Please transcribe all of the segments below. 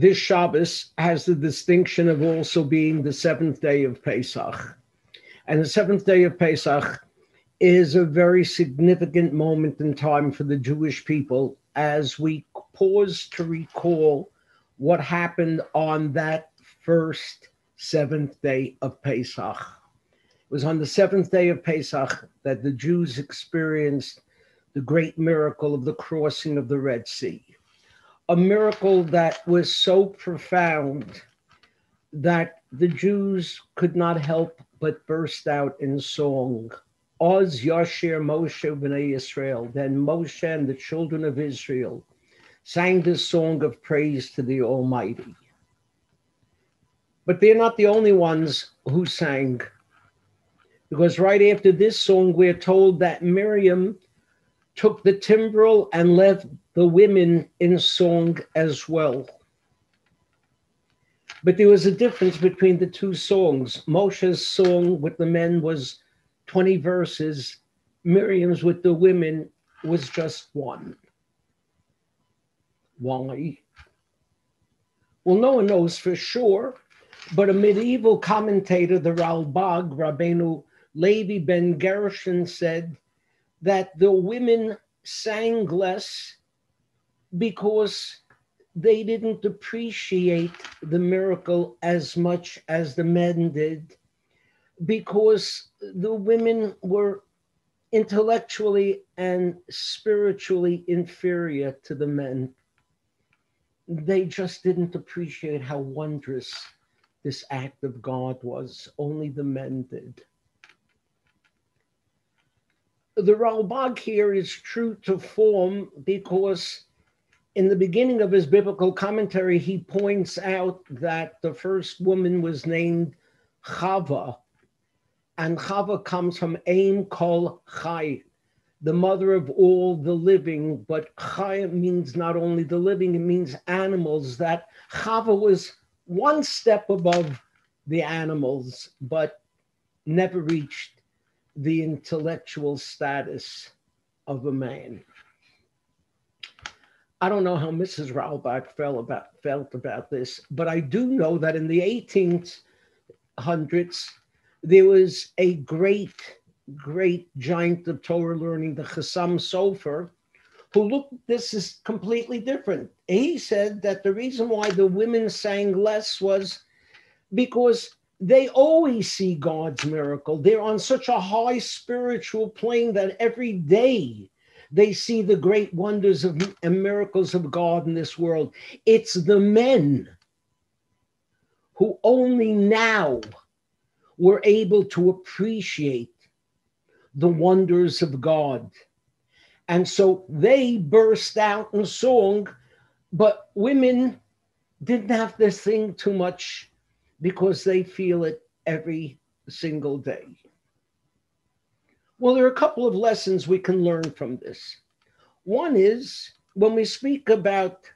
this Shabbos has the distinction of also being the seventh day of Pesach. And the seventh day of Pesach is a very significant moment in time for the Jewish people as we pause to recall what happened on that first seventh day of Pesach. It was on the seventh day of Pesach that the Jews experienced the great miracle of the crossing of the Red Sea. A miracle that was so profound that the Jews could not help but burst out in song. Oz Yashir Moshe B'nai Israel. Then Moshe and the children of Israel sang this song of praise to the Almighty. But they're not the only ones who sang, because right after this song, we're told that Miriam took the timbrel and left the women in song as well. But there was a difference between the two songs. Moshe's song with the men was 20 verses, Miriam's with the women was just one. Why? Well, no one knows for sure, but a medieval commentator, the Ralbag, Rabbeinu Levi ben Gershon, said that the women sang less because they didn't appreciate the miracle as much as the men did, because the women were intellectually and spiritually inferior to the men they just didn't appreciate how wondrous this act of God was. Only the men did. The Ralbag here is true to form because in the beginning of his biblical commentary, he points out that the first woman was named Chava, and Chava comes from Aim Kol Chai, the mother of all the living, but Chaya means not only the living, it means animals. That Chava was one step above the animals, but never reached the intellectual status of a man. I don't know how Mrs. Ralbag felt about, felt about this, but I do know that in the 1800s, there was a great great giant of Torah learning, the Chassam Sofer, who looked this is completely different. He said that the reason why the women sang less was because they always see God's miracle. They're on such a high spiritual plane that every day they see the great wonders of and miracles of God in this world. It's the men who only now were able to appreciate the wonders of God. And so they burst out in song, but women didn't have to sing too much because they feel it every single day. Well, there are a couple of lessons we can learn from this. One is when we speak about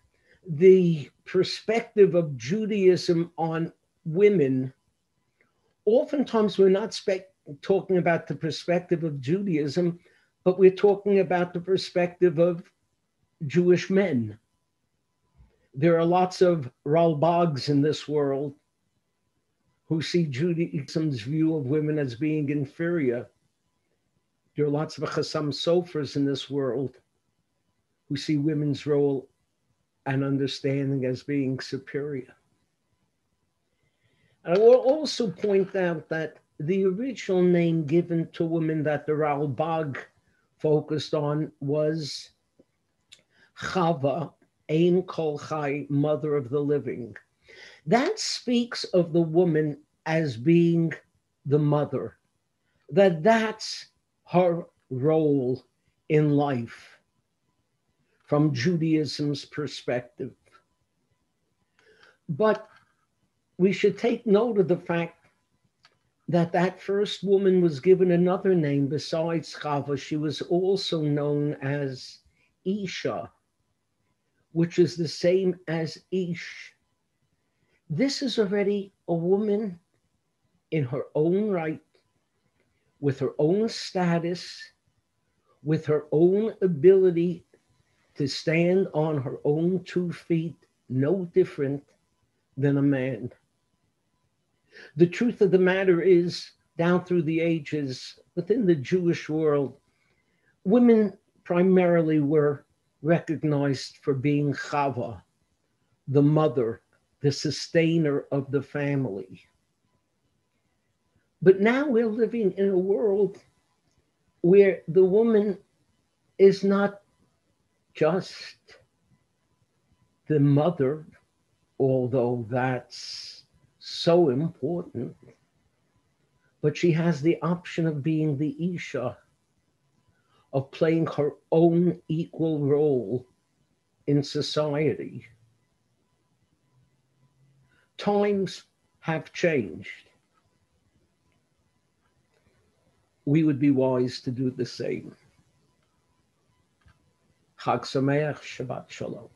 the perspective of Judaism on women, oftentimes we're not spe- talking about the perspective of Judaism, but we're talking about the perspective of Jewish men. There are lots of Ralbags in this world who see Judaism's view of women as being inferior. There are lots of Chassam Sofers in this world who see women's role and understanding as being superior. I will also point out that the original name given to women that the Ralbag focused on was Chava, Em Kol Chai, Mother of the Living. That speaks of the woman as being the mother, that that's her role in life from Judaism's perspective. But we should take note of the fact that that first woman was given another name besides Chava. She was also known as Isha, which is the same as Ish. This is already a woman in her own right, with her own status, with her own ability to stand on her own two feet, no different than a man. The truth of the matter is, down through the ages, within the Jewish world, women primarily were recognized for being Chava, the mother, the sustainer of the family. But now we're living in a world where the woman is not just the mother, although that's so important, but she has the option of being the Isha, of playing her own equal role in society. Times have changed. We would be wise to do the same. Chag Sameach, Shabbat Shalom.